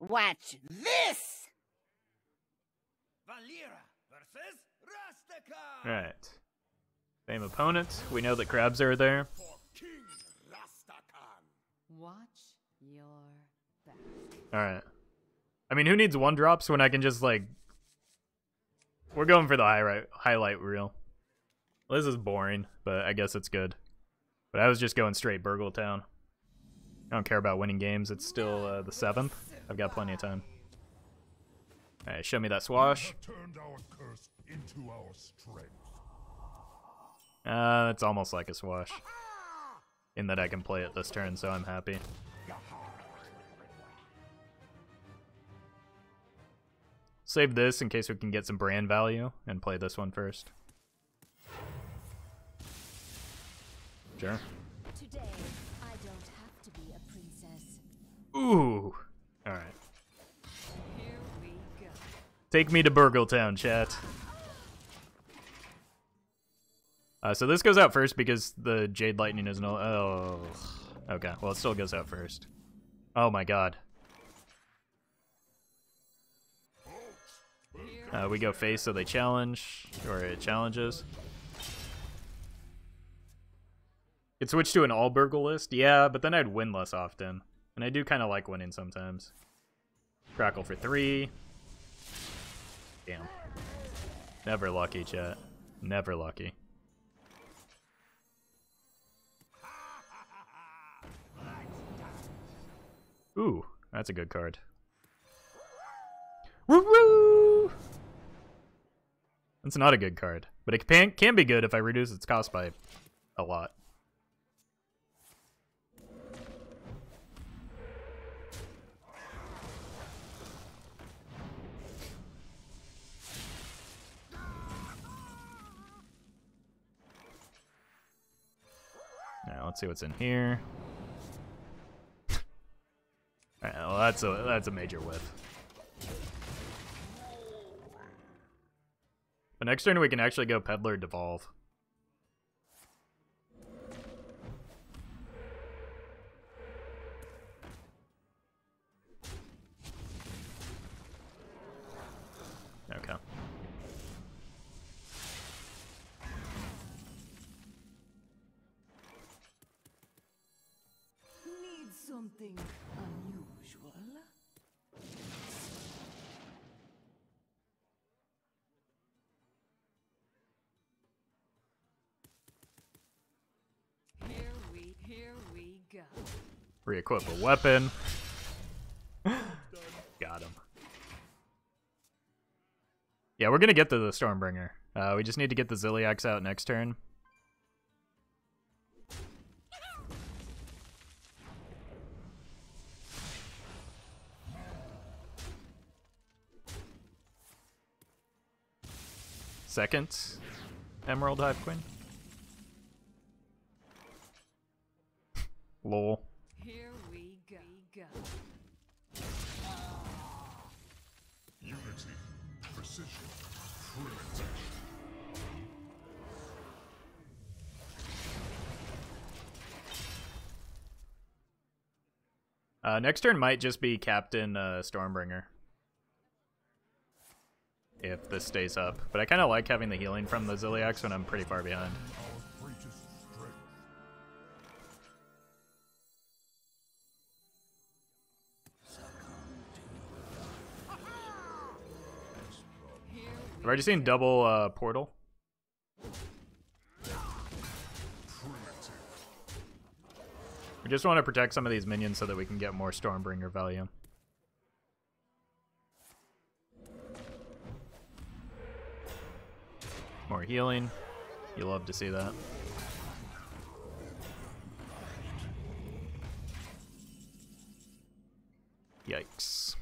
Watch this! Valeera versus Rastakhan. Right. Same opponent. We know that crabs are there. For King Rastakhan. Watch your back. Alright. I mean, who needs one drops when I can just, like... We're going for the highlight, highlight reel. This is boring, but I guess it's good. But I was just going straight Burgle Town. I don't care about winning games. It's still uh, the 7th. I've got plenty of time. Alright, show me that swash. have turned our curse into our strength. Uh, it's almost like a swash. In that I can play it this turn, so I'm happy. Save this in case we can get some brand value and play this one first. Sure. Today, I don't have to be a princess. Ooh. Alright. Here we go. Take me to Burgletown, chat. Uh, so this goes out first because the Jade Lightning is no. Oh. Okay, well, it still goes out first. Oh my god. Uh, we go face, so they challenge, or it challenges. It switched to an all burgle list, yeah, but then I'd win less often. And I do kind of like winning sometimes. Crackle for three. Damn. Never lucky, chat. Never lucky. Ooh, that's a good card. Woo woo! That's not a good card, but it can, can be good if I reduce its cost by a lot. Let's see what's in here. Alright, well that's a that's a major whiff. But next turn we can actually go Peddler Devolve. Something unusual? Here we, here we go. Re-equip a weapon. Got him. Yeah, we're gonna get to the Stormbringer. Uh, we just need to get the Ziliax out next turn. Second Emerald Hive Queen. Lol. Here we go. go. Unity, precision, primitive. Uh, next turn might just be Captain uh, Stormbringer. If this stays up. But I kind of like having the healing from the Ziliax when I'm pretty far behind. Strength. I've already seen double uh, portal. We just want to protect some of these minions so that we can get more Stormbringer value. More healing. You love to see that. Yikes.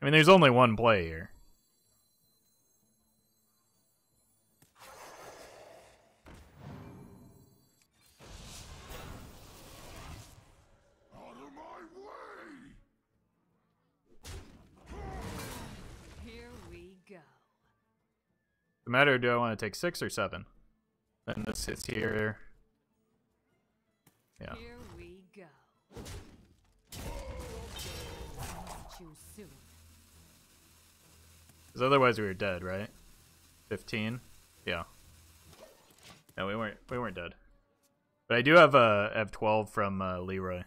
I mean, there's only one play here. The matter, do I want to take six or seven? Then this hits here. Yeah. Here we go. Because otherwise we were dead, right? 15? Yeah. No, we weren't we weren't dead. But I do have uh F12 from uh, Leeroy.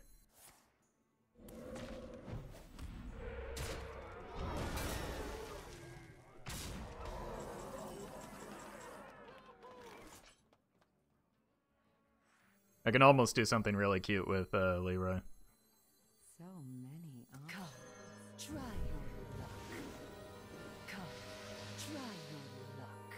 I can almost do something really cute with uh, Leeroy. So many. Come, try your luck. Come, try your luck.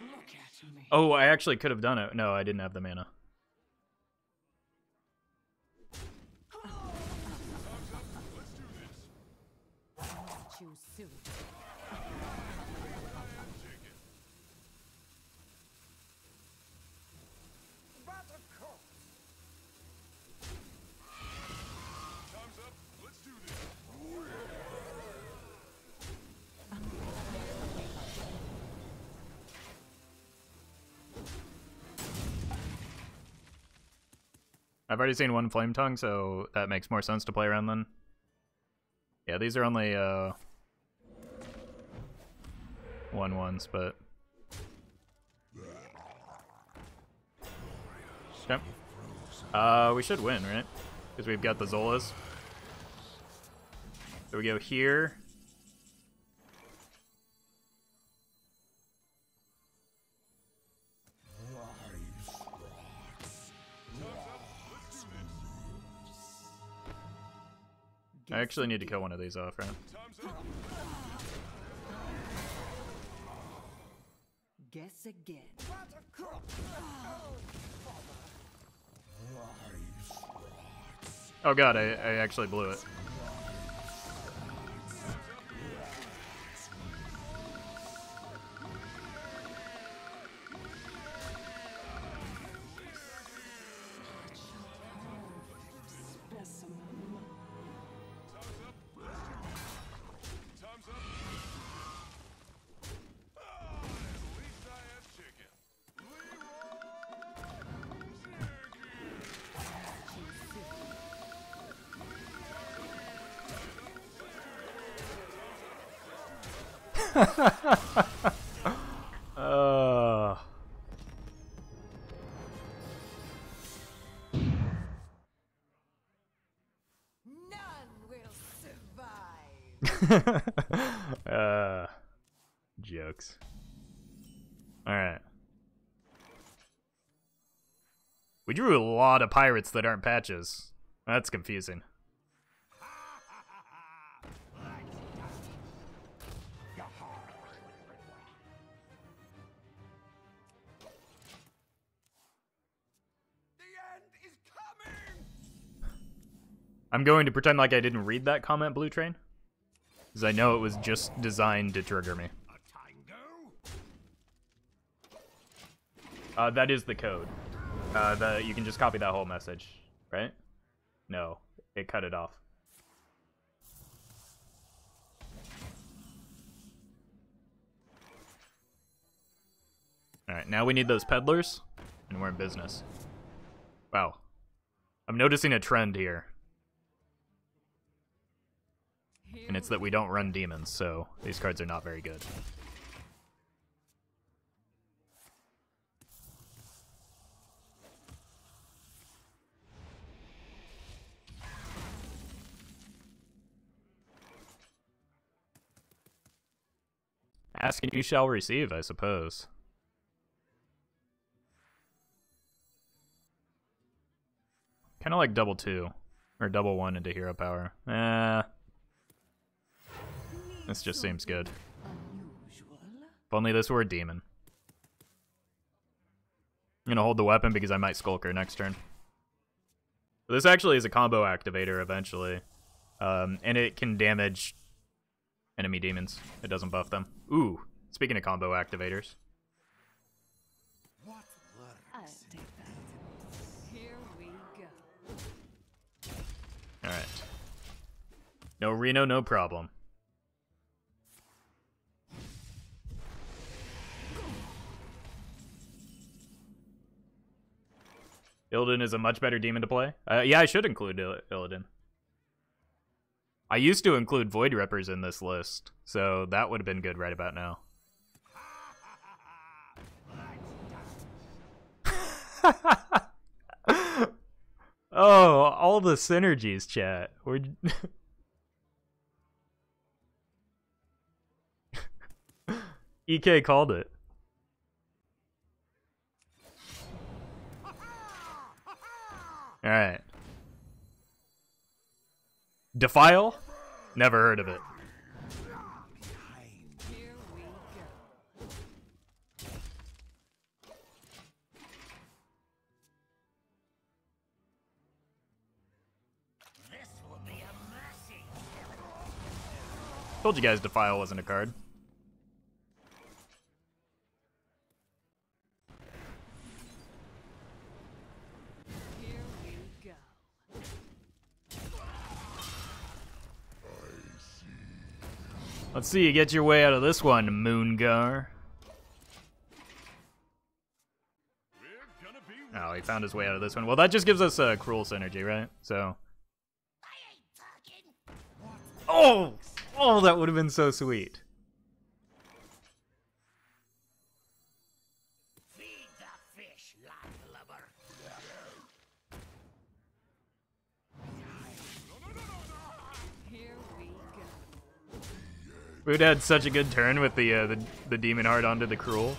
Look at me. Oh, I actually could have done it. No, I didn't have the mana. I've already seen one Flame Tongue, so that makes more sense to play around then. Yeah, these are only uh one ones, but Yep. Uh, we should win, right? Because we've got the Zolas. So we go here. I actually need to kill one of these off, right? Guess again. Oh god, I, I actually blew it. Uh, None will survive. uh, jokes. Alright. We drew a lot of pirates that aren't patches. That's confusing. I'm going to pretend like I didn't read that comment, Blue Train. Because I know it was just designed to trigger me. Uh, that is the code. Uh, the you can just copy that whole message, right? No, it cut it off. All right, now we need those peddlers, and we're in business. Wow, I'm noticing a trend here, and it's that we don't run demons, so these cards are not very good. Ask and you shall receive, I suppose. Kind of like double two. Or double one into hero power. Eh. This just seems good. If only this were a demon. I'm gonna hold the weapon because I might Skulker next turn. This actually is a combo activator eventually. Um, and it can damage enemy demons. It doesn't buff them. Ooh, speaking of combo activators. Alright. No Reno, no problem. Illidan is a much better demon to play. Uh, yeah, I should include Il- Illidan. I used to include Void Rippers in this list, so that would have been good right about now. oh, all the synergies, chat. We're EK called it. All right. Defile? Never heard of it. Told you guys Defile wasn't a card. Here we go. Let's see you get your way out of this one, Moongar. We're gonna be Oh, he found his way out of this one. Well, that just gives us a cruel synergy, right? So. Oh! Oh, that would have been so sweet. We'd had such a good turn with the uh, the the demon heart onto the cruel.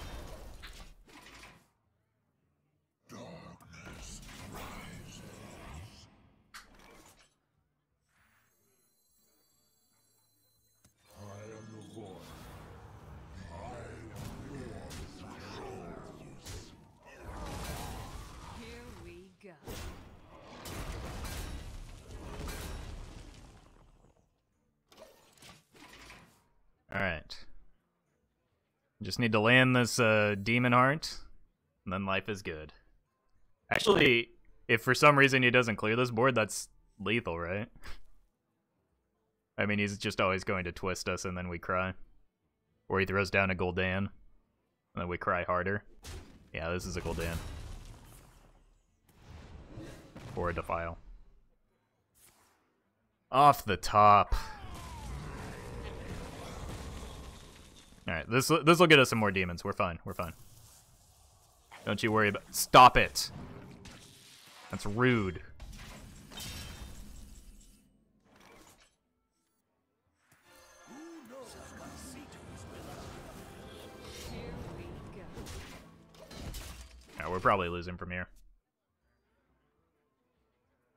All right. Just need to land this uh, demon heart, and then life is good. Actually, if for some reason he doesn't clear this board, that's lethal, right? I mean, he's just always going to twist us, and then we cry. Or he throws down a Gul'dan, and then we cry harder. Yeah, this is a Gul'dan. Or a Defile. Off the top. All right, this this will get us some more demons. We're fine. We're fine. Don't you worry about. Stop it. That's rude. Yeah, we're probably losing from here.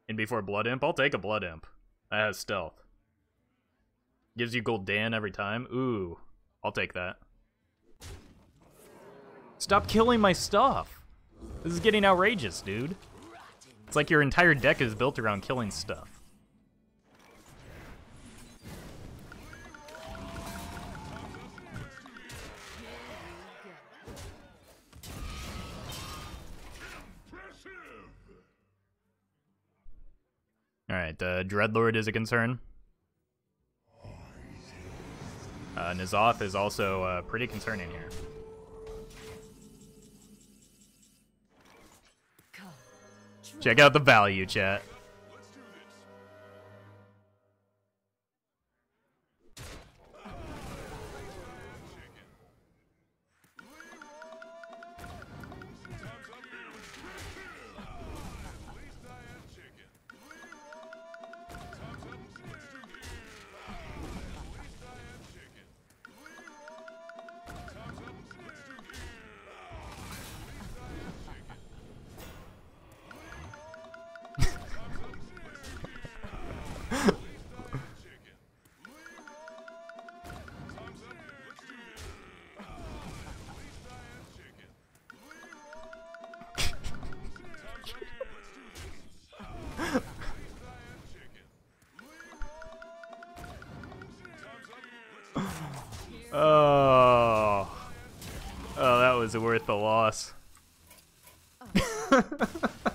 And before Blood Imp, I'll take a Blood Imp. That has stealth. Gives you Gul'dan every time. Ooh, I'll take that. Stop killing my stuff. This is getting outrageous, dude. It's like your entire deck is built around killing stuff. Alright, uh, Dreadlord is a concern. Uh, N'Zoth is also uh, pretty concerning here. Check out the value, chat. Was worth the loss.